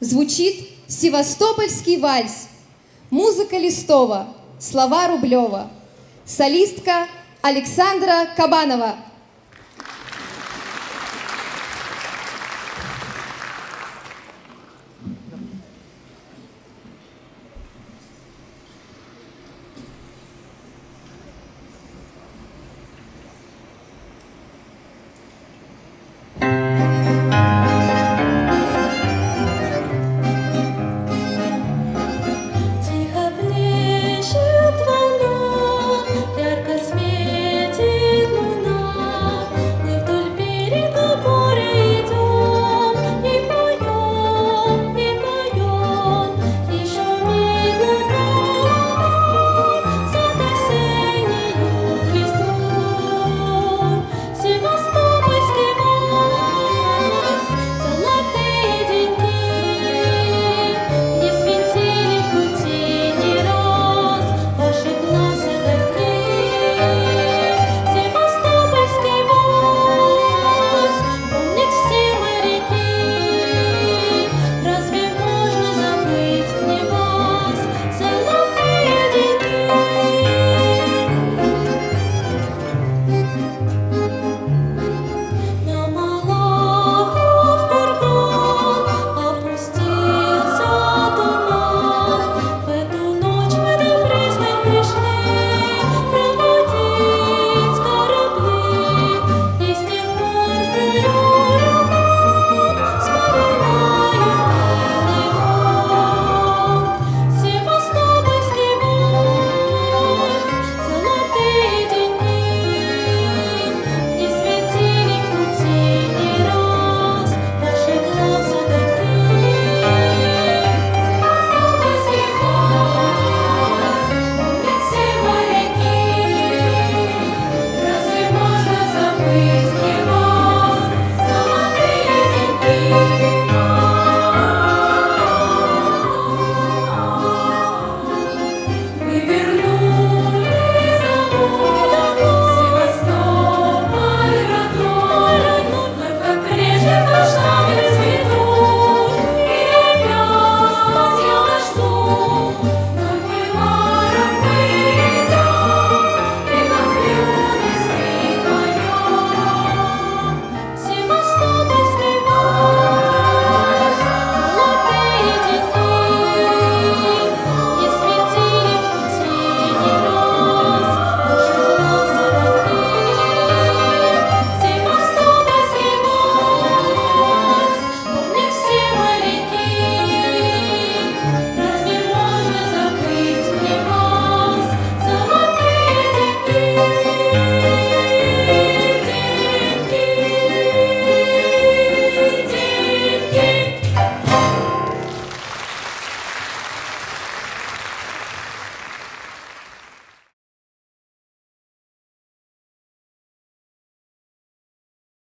Звучит Севастопольский вальс. Музыка Листова, слова Рублева. Солистка Александра Кабанова.